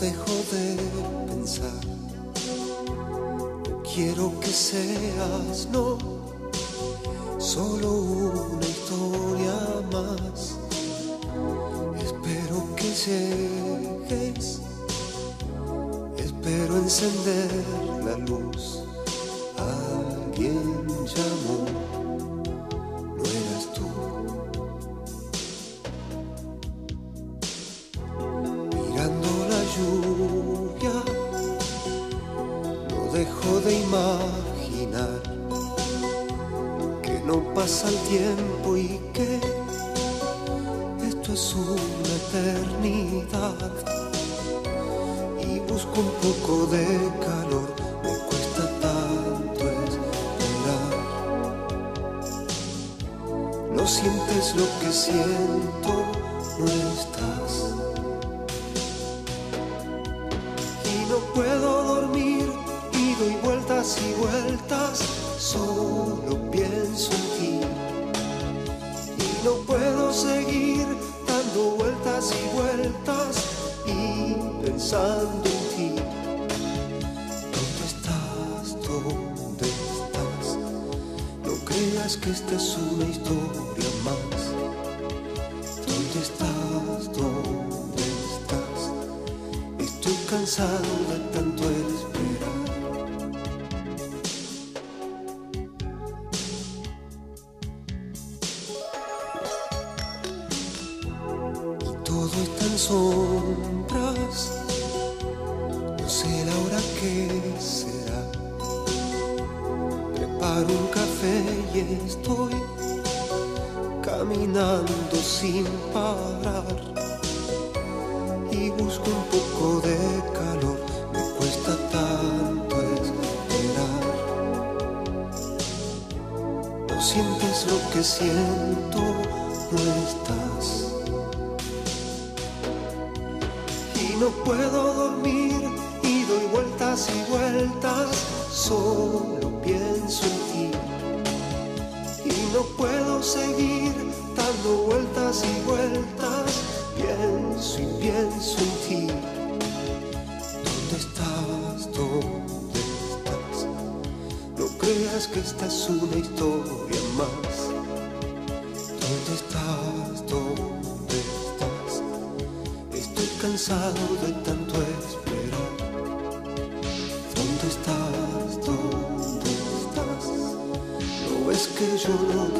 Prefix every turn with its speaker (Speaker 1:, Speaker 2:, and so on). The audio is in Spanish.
Speaker 1: dejo de pensar. Quiero que seas, no, solo una historia más. Espero que llegues, espero encender la luz. Pasa el tiempo y que esto es una eternidad. Y busco un poco de calor, me cuesta tanto esperar. No sientes lo que siento, no estás. y no puedo dormir y doy vueltas y vueltas, solo pienso en creas que esta es una historia más. ¿Dónde estás? ¿Dónde estás? Estoy cansado de tanto esperar. Y todo está en sombras. No sé la hora que Preparo un café y estoy caminando sin parar y busco un poco de calor. Me cuesta tanto esperar. No sientes lo que siento, no estás. Y no puedo dormir pienso y pienso en ti. ¿Dónde estás? ¿Dónde estás? No creas que esta es una historia más. ¿Dónde estás? ¿Dónde estás? Estoy cansado de tanto esperar. ¿Dónde estás? ¿Dónde estás? ¿No ves que yo no?